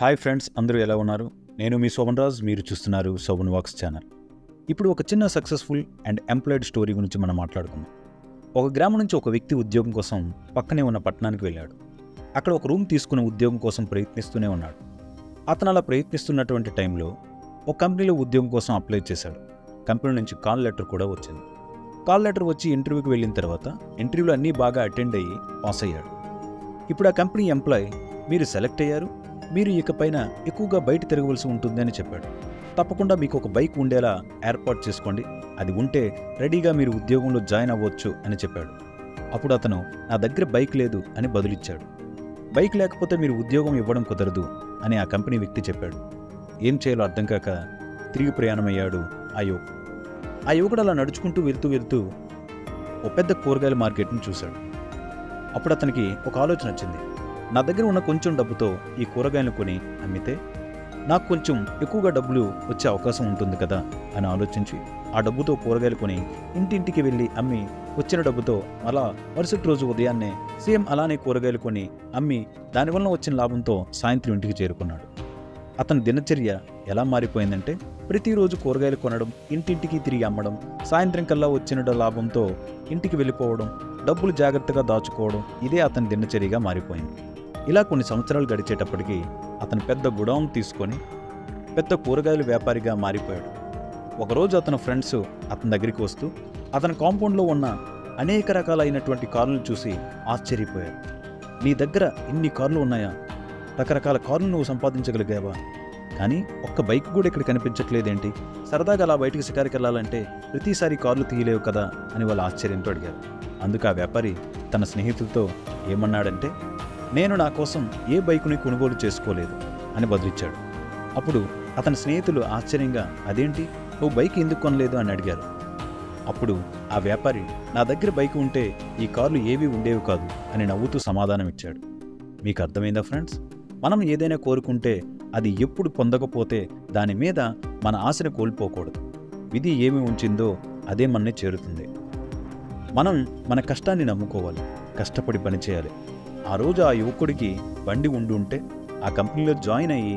Hi friends అందరూ ఎలా ఉన్నారు? నేను మీ శోభన్ రాజ్ మీరు చూస్తున్నారు శోభన్ వాక్స్ ఛానల్. ఇప్పుడు ఒక చిన్న సక్సెస్ఫుల్ అండ్ ఎంప్లాయిడ్ స్టోరీ గురించి మనం మాట్లాడుకుందాం. ఒక గ్రామం నుంచి ఒక వ్యక్తి ఉద్యోగం కోసం పక్కనే ఉన్న పట్టణానికి వెళ్ళాడు. అక్కడ ఒక రూమ్ తీసుకున్న ఉద్యోగం కోసం ప్రయత్నిస్తూనే ఉన్నాడు. అతను అలా ప్రయత్నిస్తున్నటువంటి టైంలో ఒక కంపెనీలో ఉద్యోగం కోసం అప్లై చేశాడు. కంపెనీ నుంచి కాల్ లెటర్ కూడా వచ్చింది. కాల్ లెటర్ వచ్చి ఇంటర్వ్యూకి వెళ్ళిన తర్వాత ఇంటర్వ్యూలో అన్నీ బాగా అటెండ్ అయ్యి పాస్ అయ్యాడు. ఇప్పుడు ఆ కంపెనీ ఎంప్లాయ్ మీరు సెలెక్ట్ అయ్యారు? మీరు ఇకపైన ఎక్కువగా బయట తిరగవలసి ఉంటుంది అని చెప్పాడు. తప్పకుండా మీకు ఒక బైక్ ఉండేలా ఏర్పాటు చేసుకోండి. అది ఉంటే రెడీగా మీరు ఉద్యోగంలో జాయిన్ అవ్వచ్చు అని చెప్పాడు. అప్పుడు అతను నా దగ్గర బైక్ లేదు అని బదులిచ్చాడు. బైక్ లేకపోతే మీరు ఉద్యోగం ఇవ్వడం కుదరదు అని ఆ కంపెనీ వ్యక్తి చెప్పాడు. ఏం చేయాలో అర్థం కాక తిరిగి ప్రయాణమయ్యాడు ఆ యువకుడు ఆ యువకుడు అలా నడుచుకుంటూ వెళ్తూ వెళ్తూ ఓ పెద్ద కూరగాయల మార్కెట్ని చూశాడు. అప్పుడు అతనికి ఒక ఆలోచన వచ్చింది. నా దగ్గర ఉన్న కొంచెం డబ్బుతో ఈ కూరగాయలను కొని అమ్మితే నాకు కొంచెం ఎక్కువగా డబ్బులు వచ్చే అవకాశం ఉంటుంది కదా అని ఆలోచించి ఆ డబ్బుతో కూరగాయలు కొని ఇంటింటికి వెళ్ళి అమ్మి వచ్చిన డబ్బుతో అలా మరుసటి రోజు ఉదయాన్నే సేమ్ అలానే కూరగాయలు కొని అమ్మి దానివల్ల వచ్చిన లాభంతో సాయంత్రం ఇంటికి చేరుకున్నాడు. అతని దినచర్య ఎలా మారిపోయిందంటే ప్రతిరోజు కూరగాయలు కొనడం ఇంటింటికి తిరిగి అమ్మడం సాయంత్రం కల్లా వచ్చిన లాభంతో ఇంటికి వెళ్ళిపోవడం డబ్బులు జాగ్రత్తగా దాచుకోవడం ఇదే అతని దినచర్యగా మారిపోయింది. ఇలా కొన్ని సంవత్సరాలు గడిచేటప్పటికి అతను పెద్ద గుడౌన్ తీసుకొని పెద్ద కూరగాయల వ్యాపారిగా మారిపోయాడు. ఒకరోజు అతని ఫ్రెండ్స్ అతని దగ్గరికి వస్తూ అతని కాంపౌండ్లో ఉన్న అనేక రకాలైనటువంటి కార్లను చూసి ఆశ్చర్యపోయారు. నీ దగ్గర ఇన్ని కార్లు ఉన్నాయా? రకరకాల కార్లు నువ్వు సంపాదించగలిగావా? కానీ ఒక్క బైక్ కూడా ఇక్కడ కనిపించట్లేదేంటి? సరదాగా అలా బయటికి షికారికి వెళ్ళాలంటే ప్రతిసారి కార్లు తీయలేవు కదా? అని వాళ్ళు ఆశ్చర్యంతో అడిగారు. అందుకు ఆ వ్యాపారి తన స్నేహితులతో ఏమన్నాడంటే నేను నా కోసం ఏ బైకుని కొనుగోలు చేసుకోలేదు అని బదులిచ్చాడు. అప్పుడు అతని స్నేహితులు ఆశ్చర్యంగా అదేంటి? ఓ బైక్ ఎందుకు కొనలేదు? అని అడిగారు. అప్పుడు ఆ వ్యాపారి నా దగ్గర బైక్ ఉంటే ఈ కార్లు ఏవి ఉండేవి కాదు అని నవ్వుతూ సమాధానం ఇచ్చాడు మీకు అర్థమైందా ఫ్రెండ్స్? మనం ఏదైనా కోరుకుంటే అది ఎప్పుడు పొందకపోతే దాని మీద మన ఆశను కోల్పోకూడదు. విధి ఏమి ఉంచిందో అదే మనని చేరుతుంది. మనం మన కష్టాన్ని నమ్ముకోవాలి. కష్టపడి పనిచేయాలి. ఆ రోజు ఆ యువకుడికి బండి ఉండి ఉంటే ఆ కంపెనీలో జాయిన్ అయ్యి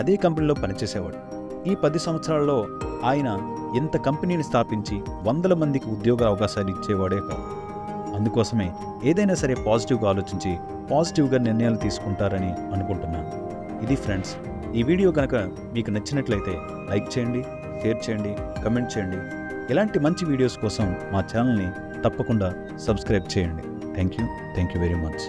అదే కంపెనీలో పనిచేసేవాడు. ఈ పది సంవత్సరాల్లో ఆయన ఇంత కంపెనీని స్థాపించి వందల మందికి ఉద్యోగ అవకాశాలు ఇచ్చేవాడే కాదు. అందుకోసమే ఏదైనా సరే పాజిటివ్గా ఆలోచించి పాజిటివ్గా నిర్ణయాలు తీసుకుంటారని అనుకుంటున్నాను. ఇది ఫ్రెండ్స్ ఈ వీడియో కనుక మీకు నచ్చినట్లయితే లైక్ చేయండి షేర్ చేయండి కమెంట్ చేయండి. ఇలాంటి మంచి వీడియోస్ కోసం మా ఛానల్ని తప్పకుండా సబ్స్క్రైబ్ చేయండి. Thank you thank you very much.